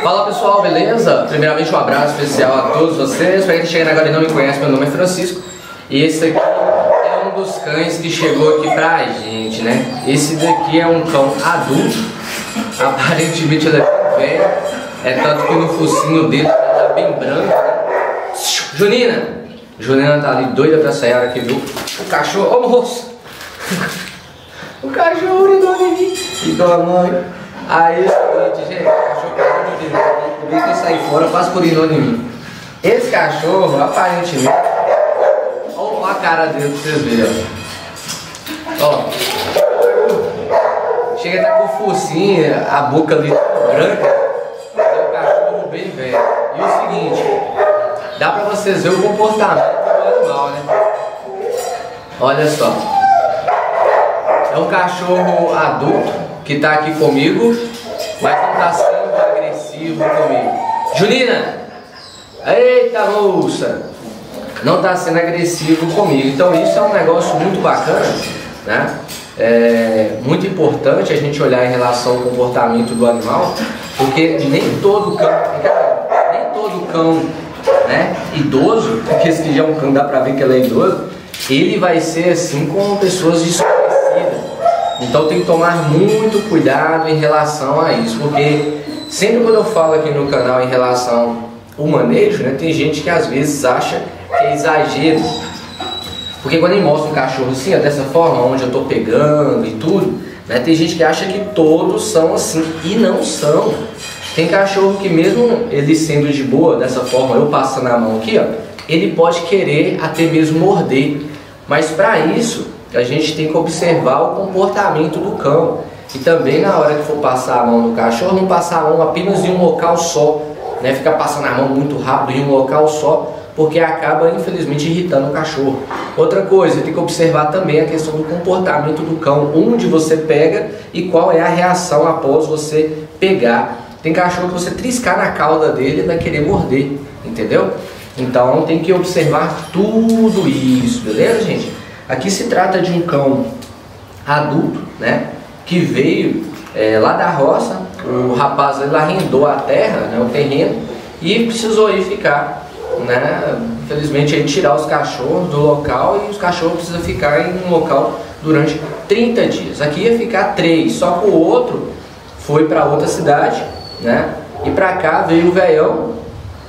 Fala pessoal, beleza? Primeiramente um abraço especial a todos vocês. Pra quem tá chegando agora e não me conhece, meu nome é Francisco. E esse aqui é um dos cães que chegou aqui pra gente, né? Esse daqui é um cão adulto. Aparentemente ele é bem velho. É tanto que no focinho dele tá bem branco, né? Junina! Junina tá ali doida pra sair, a hora que viu o cachorro. Ô moço! O cachorro urinou em mim. E mãe. Aí, gente, o cachorro parou de urinar. O bicho que fora, quase urinou em mim. Esse cachorro, aparentemente. Olha a cara dele pra vocês verem. Ó. Chega a estar com o a boca ali branca. É um cachorro bem velho. E o seguinte, dá pra vocês verem o comportamento do animal, né? Olha só. É um cachorro adulto que está aqui comigo, mas não está agressivo comigo. Junina! Eita moça! Não está sendo agressivo comigo. Então isso é um negócio muito bacana, né? É muito importante a gente olhar em relação ao comportamento do animal, porque nem todo cão, nem todo cão, né, idoso, porque esse já é um cão, dá pra ver que ele é idoso, ele vai ser assim com pessoas desconhecidas então tem que tomar muito cuidado em relação a isso, porque sempre quando eu falo aqui no canal em relação ao manejo, né, tem gente que às vezes acha que é exagero. Porque quando ele mostra um cachorro assim, ó, dessa forma, onde eu estou pegando e tudo, né, tem gente que acha que todos são assim, e não são. Tem cachorro que mesmo ele sendo de boa, dessa forma, eu passando a mão aqui, ó, ele pode querer até mesmo morder. Mas para isso, a gente tem que observar o comportamento do cão. E também na hora que for passar a mão no cachorro, não passar a mão apenas em um local só, né? Ficar passando a mão muito rápido em um local só, porque acaba infelizmente irritando o cachorro. Outra coisa, tem que observar também a questão do comportamento do cão, onde você pega e qual é a reação após você pegar. Tem cachorro que você triscar na cauda dele vai querer morder, entendeu? Então tem que observar tudo isso, beleza, gente? Aqui se trata de um cão adulto, né? Que veio é, lá da roça, o rapaz ele arrendou a terra, né, o terreno, e precisou ir ficar, né? Infelizmente ele tirar os cachorros do local e os cachorros precisam ficar em um local durante 30 dias. Aqui ia ficar três, só que o outro foi para outra cidade, né? E para cá veio o velhão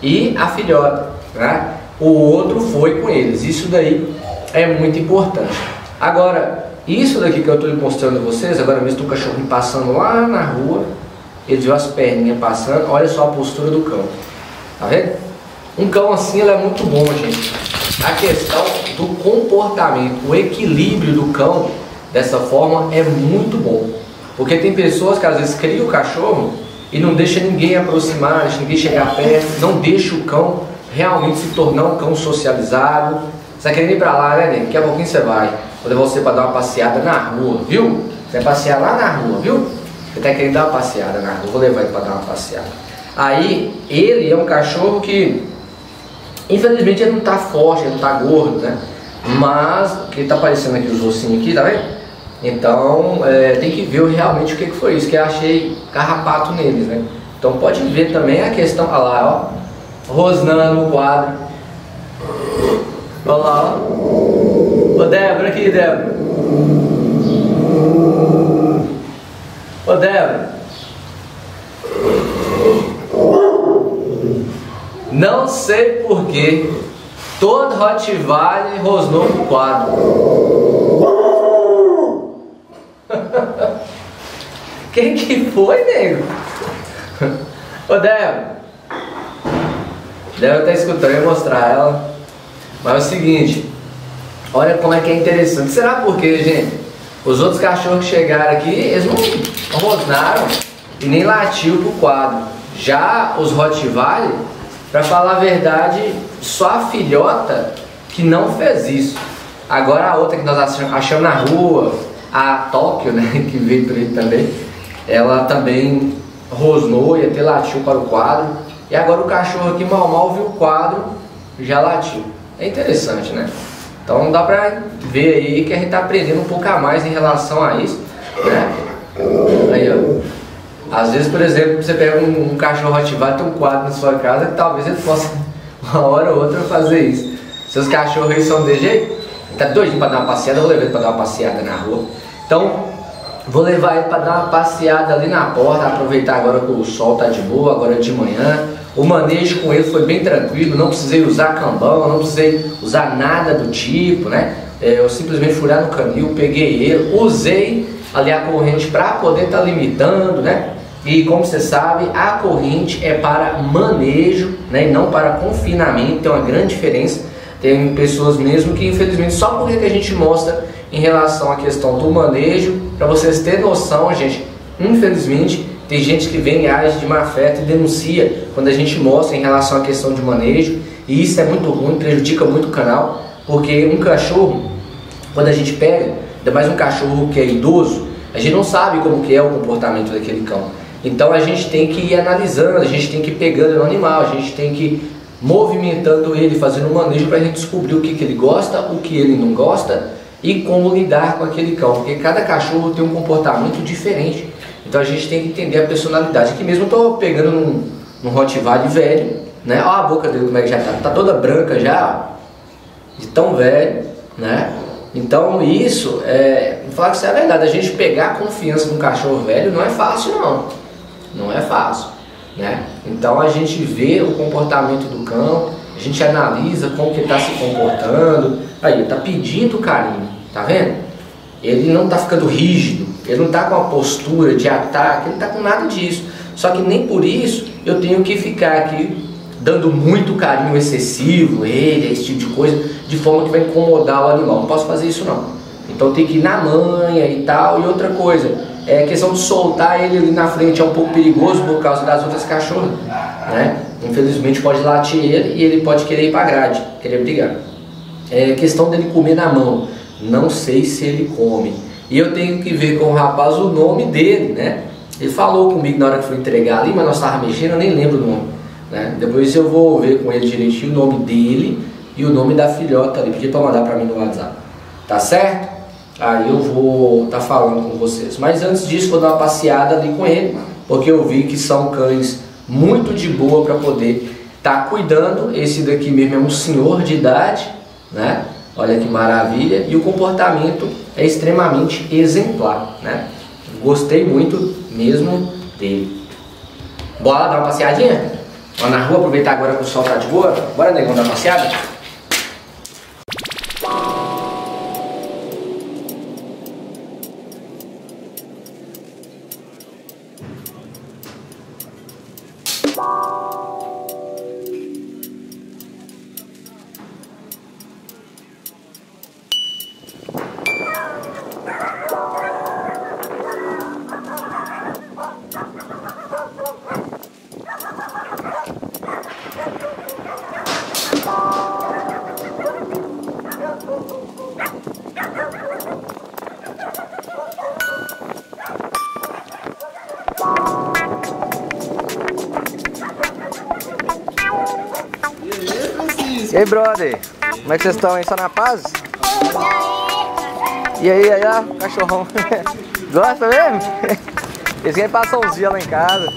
e a filhota, né? O outro foi com eles. Isso daí é muito importante. Agora, isso daqui que eu estou mostrando a vocês, agora mesmo o cachorro passando lá na rua, ele viu as perninhas passando, olha só a postura do cão. Tá vendo? Um cão assim ele é muito bom, gente. A questão do comportamento, o equilíbrio do cão dessa forma é muito bom. Porque tem pessoas que às vezes criam o cachorro e não deixa ninguém aproximar, ninguém chegar perto, não deixa o cão realmente se tornar um cão socializado, você querendo ir pra lá, né, Daqui a pouquinho você vai. Vou levar você para dar uma passeada na rua, viu? Você vai passear lá na rua, viu? Você tá querendo dar uma passeada na rua, vou levar ele para dar uma passeada. Aí, ele é um cachorro que, infelizmente, ele não tá forte, ele não tá gordo, né? Mas, que tá aparecendo aqui os ossinhos aqui, tá vendo? Então, é, tem que ver realmente o que, que foi isso, que eu achei carrapato neles, né? Então pode ver também a questão, olha lá, ó, rosnando o quadro. Olha lá. Ô Débora, aqui, Débora. Ô Débora. Não sei porquê. Todo Rottweiler rosnou no quadro. Quem que foi, nego? Ô Débora. Débora tá escutando, eu vou mostrar ela. Mas é o seguinte, olha como é que é interessante. Será porque, gente? Os outros cachorros que chegaram aqui, eles não rosnaram e nem latiu pro quadro. Já os Rottweiler, para falar a verdade, só a filhota que não fez isso. Agora a outra que nós achamos na rua, a Tóquio, né, que veio por ele também, ela também rosnou e até latiu para o quadro. E agora o cachorro aqui mal mal viu o quadro, já latiu é interessante, né? Então dá pra ver aí que a gente tá aprendendo um pouco a mais em relação a isso, né? Aí, ó. Às vezes, por exemplo, você pega um, um cachorro ativado, tem um quadro na sua casa que talvez ele possa, uma hora ou outra, fazer isso. Seus cachorros aí são de jeito? Tá doidinho pra dar uma passeada, eu vou levar ele pra dar uma passeada na rua. Então, vou levar ele pra dar uma passeada ali na porta, aproveitar agora que o sol tá de boa, agora de manhã. O manejo com ele foi bem tranquilo, não precisei usar cambão, não precisei usar nada do tipo, né? É, eu simplesmente fui lá no canil, peguei ele, usei ali a corrente para poder estar tá limitando, né? E como você sabe, a corrente é para manejo, né? E não para confinamento, tem uma grande diferença. Tem pessoas mesmo que infelizmente só porque que a gente mostra em relação à questão do manejo, para vocês terem noção, gente, infelizmente tem gente que vem e age de má fé e denuncia quando a gente mostra em relação à questão de manejo, e isso é muito ruim, prejudica muito o canal, porque um cachorro, quando a gente pega, ainda mais um cachorro que é idoso, a gente não sabe como que é o comportamento daquele cão. Então a gente tem que ir analisando, a gente tem que ir pegando no animal, a gente tem que movimentando ele, fazendo um manejo para a gente descobrir o que, que ele gosta, o que ele não gosta e como lidar com aquele cão, porque cada cachorro tem um comportamento diferente. Então a gente tem que entender a personalidade. Aqui mesmo eu estou pegando num, num Rottweiler velho, né? Olha a boca dele como é que já tá, tá toda branca já, de tão velho, né? Então isso, é, vou falar que isso é verdade, a gente pegar a confiança num cachorro velho não é fácil não, não é fácil. Né? Então a gente vê o comportamento do cão, a gente analisa como que está se comportando. Aí, está pedindo carinho, tá vendo? Ele não está ficando rígido, ele não está com a postura de ataque, ele não está com nada disso. Só que nem por isso eu tenho que ficar aqui dando muito carinho excessivo, ele, esse tipo de coisa, de forma que vai incomodar o animal. Não posso fazer isso não. Então tem que ir na manha e tal. E outra coisa, é questão de soltar ele ali na frente é um pouco perigoso por causa das outras cachorras, né? Infelizmente pode latir ele e ele pode querer ir para grade, querer brigar. É questão dele comer na mão. Não sei se ele come. E eu tenho que ver com o rapaz o nome dele, né? Ele falou comigo na hora que foi entregar ali, mas nós estávamos mexendo, eu nem lembro o nome. Né? Depois eu vou ver com ele direitinho o nome dele e o nome da filhota ali. Pedi para mandar para mim no WhatsApp. Tá certo? Aí eu vou estar tá falando com vocês. Mas antes disso, vou dar uma passeada ali com ele, porque eu vi que são cães muito de boa para poder estar tá cuidando. Esse daqui mesmo é um senhor de idade, né? Olha que maravilha. E o comportamento é extremamente exemplar, né? Gostei muito mesmo dele. Bora dar uma passeadinha? Vamos na rua aproveitar agora que o sol tá de boa? Bora, negão, dar uma passeada? E aí, brother? Como é que vocês estão aí? Só na paz? E aí, aí, cachorrão. Gosta mesmo? Eles querem passar uns dias lá em casa.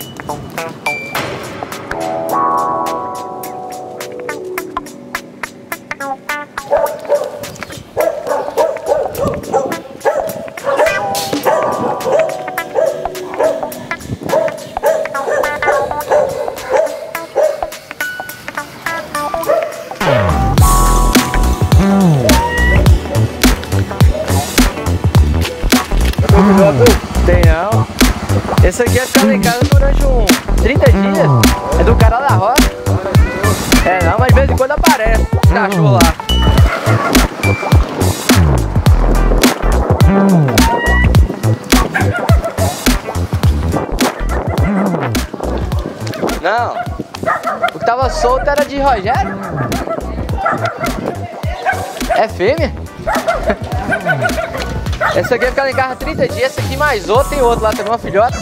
Esse aqui vai ficar em casa durante uns 30 dias. É do cara da roça. É não, mas de vez em quando aparece. Cachorro lá. Não. O que tava solto era de Rogério. É fêmea? Essa aqui vai ficar em casa 30 dias, essa aqui mais outro, tem outro lá também, uma filhota.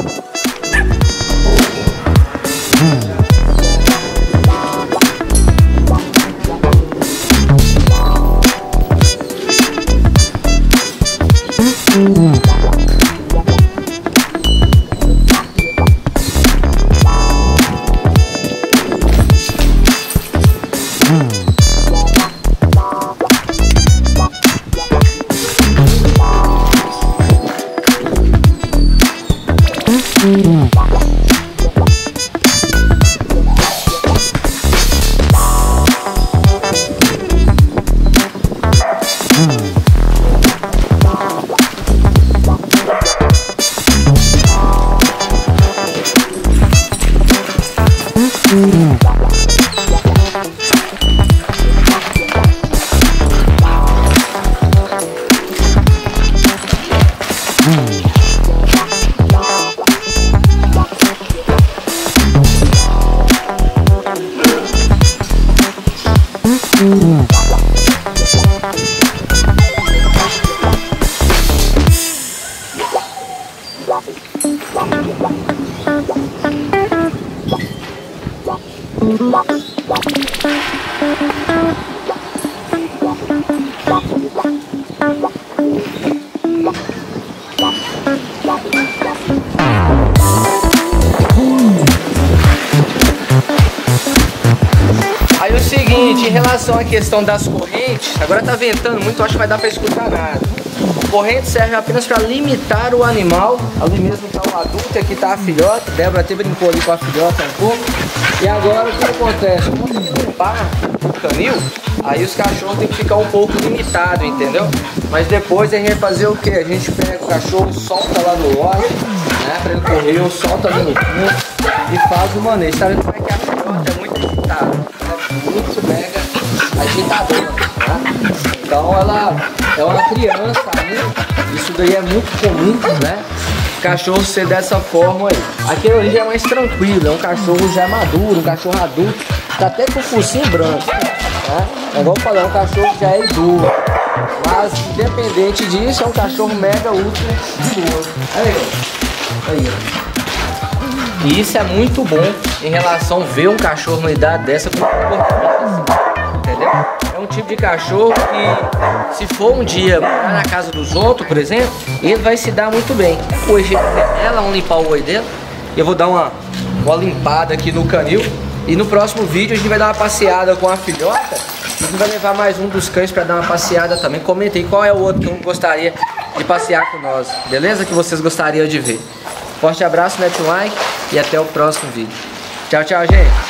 Mm-hmm. Seguinte, em relação à questão das correntes, agora tá ventando muito, acho que vai dar pra escutar nada. Corrente serve apenas para limitar o animal. Ali mesmo tá o adulto, aqui tá a filhota. Débora até brincou ali com a filhota um pouco. E agora o que acontece? Quando limpar o canil, aí os cachorros tem que ficar um pouco limitado, entendeu? Mas depois a gente vai fazer o que? A gente pega o cachorro, solta lá no lote, né? Pra ele correr, solta ali no fundo e faz o manejo. Tá vendo como é que a filhota é muito agitada? É muito mega agitadora, né? Então ela é uma criança ainda. Isso daí é muito comum, né? Cachorro ser dessa forma aí. Aquele ali já é mais tranquilo, é um cachorro já maduro, um cachorro adulto, tá até com o focinho branco. Né? É igual falei, é um cachorro que já é duro. Mas independente disso, é um cachorro mega ultra. Aí, aí. E isso é muito bom em relação a ver um cachorro numa idade dessa com entendeu? É um tipo de cachorro que, se for um dia na casa dos outros, por exemplo, ele vai se dar muito bem. Hoje ela vamos limpar o oi dela. E eu vou dar uma, uma limpada aqui no canil. E no próximo vídeo a gente vai dar uma passeada com a filhota. A gente vai levar mais um dos cães para dar uma passeada também. Comentem qual é o outro que gostaria de passear com nós, beleza? Que vocês gostariam de ver. Forte abraço, mete um like e até o próximo vídeo. Tchau, tchau, gente.